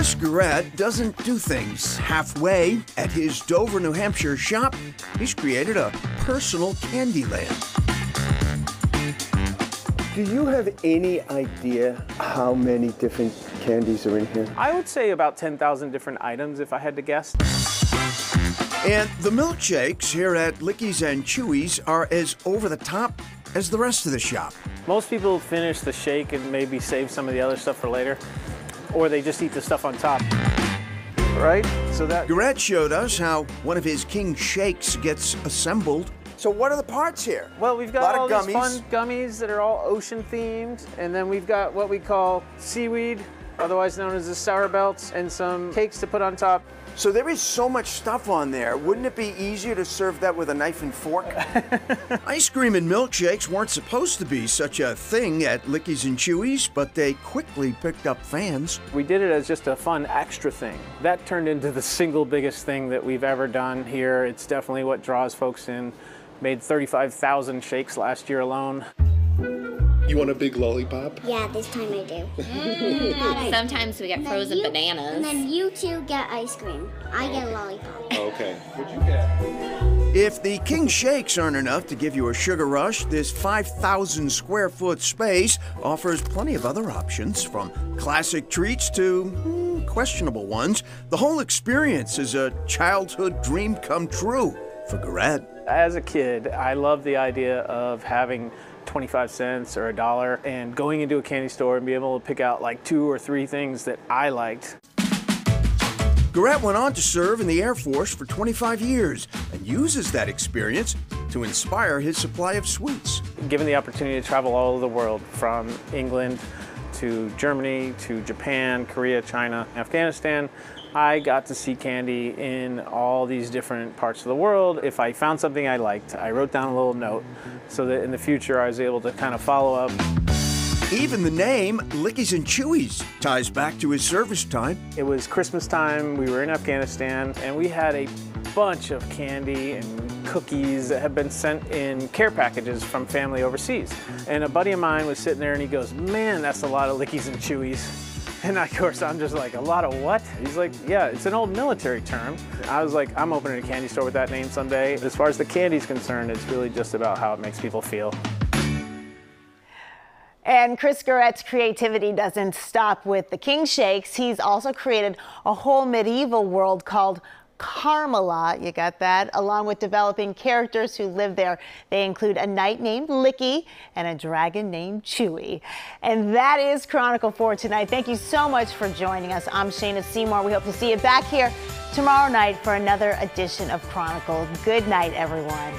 Chris Garrett doesn't do things halfway. At his Dover, New Hampshire shop, he's created a personal candy land. Do you have any idea how many different candies are in here? I would say about 10,000 different items if I had to guess. And the milkshakes here at Lickies and Chewies are as over the top as the rest of the shop. Most people finish the shake and maybe save some of the other stuff for later, or they just eat the stuff on top. Right? So that Garrett showed us how one of his king shakes gets assembled. So what are the parts here? Well, we've got Lot all of these fun gummies that are all ocean themed, and then we've got what we call seaweed, otherwise known as the sour belts, and some cakes to put on top. So there is so much stuff on there. Wouldn't it be easier to serve that with a knife and fork? Ice cream and milkshakes weren't supposed to be such a thing at Lickies and Chewies, but they quickly picked up fans. We did it as just a fun extra thing. That turned into the single biggest thing that we've ever done here. It's definitely what draws folks in. Made 35,000 shakes last year alone. You want a big lollipop? Yeah, this time I do. Sometimes we get frozen You- bananas. And then you two get ice cream. I get a lollipop. Okay. What'd you get? If the king shakes aren't enough to give you a sugar rush, this 5,000 square foot space offers plenty of other options, from classic treats to hmm, questionable ones. The whole experience is a childhood dream come true for Garrett. As a kid, I loved the idea of having 25 cents or a dollar and going into a candy store and be able to pick out like two or three things that I liked. Garrett went on to serve in the Air Force for 25 years and uses that experience to inspire his supply of sweets. Given the opportunity to travel all over the world, from England to Germany to Japan, Korea, China, Afghanistan, I got to see candy in all these different parts of the world. If I found something I liked, I wrote down a little note so that in the future I was able to kind of follow up. Even the name Lickies and Chewies ties back to his service time. It was Christmas time, we were in Afghanistan, and we had a bunch of candy and cookies that had been sent in care packages from family overseas. And a buddy of mine was sitting there and he goes, Man, that's a lot of Lickies and Chewies. And of course, I'm just like, a lot of what? He's like, yeah, it's an old military term. I was like, I'm opening a candy store with that name someday. As far as the candy's concerned, it's really just about how it makes people feel. And Chris Garrett's creativity doesn't stop with the King Shakes. He's also created a whole medieval world called Carmela, you got that, along with developing characters who live there. They include a knight named Licky and a dragon named Chewy. And that is Chronicle for tonight. Thank you so much for joining us. I'm Shayna Seymour. We hope to see you back here tomorrow night for another edition of Chronicle. Good night, everyone.